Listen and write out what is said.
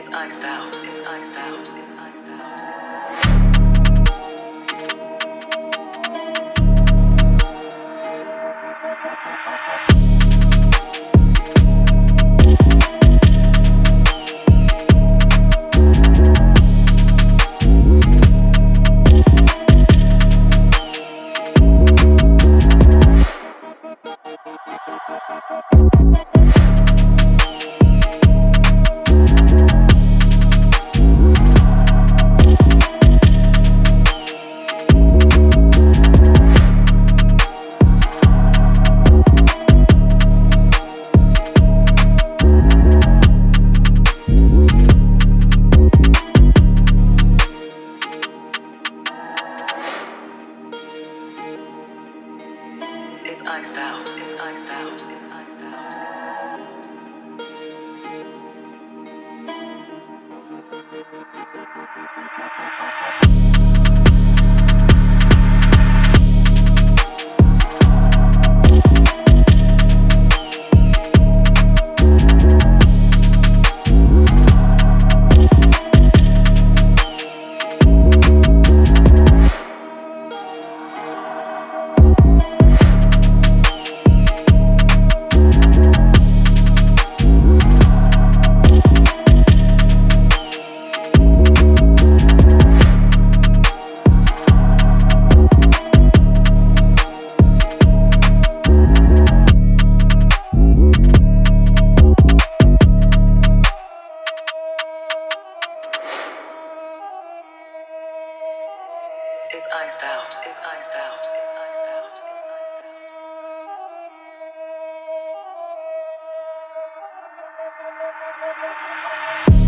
It's iced out. It's iced out. It's iced out. It's iced out. It's iced out. It's iced out. It's iced out. It's iced out. It's iced out. It's iced out.